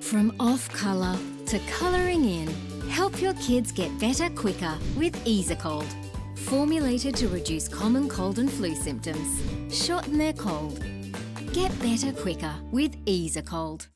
From off colour to colouring in, help your kids get better quicker with Ease-A-Cold. Formulated to reduce common cold and flu symptoms, shorten their cold. Get better quicker with Ease-A-Cold.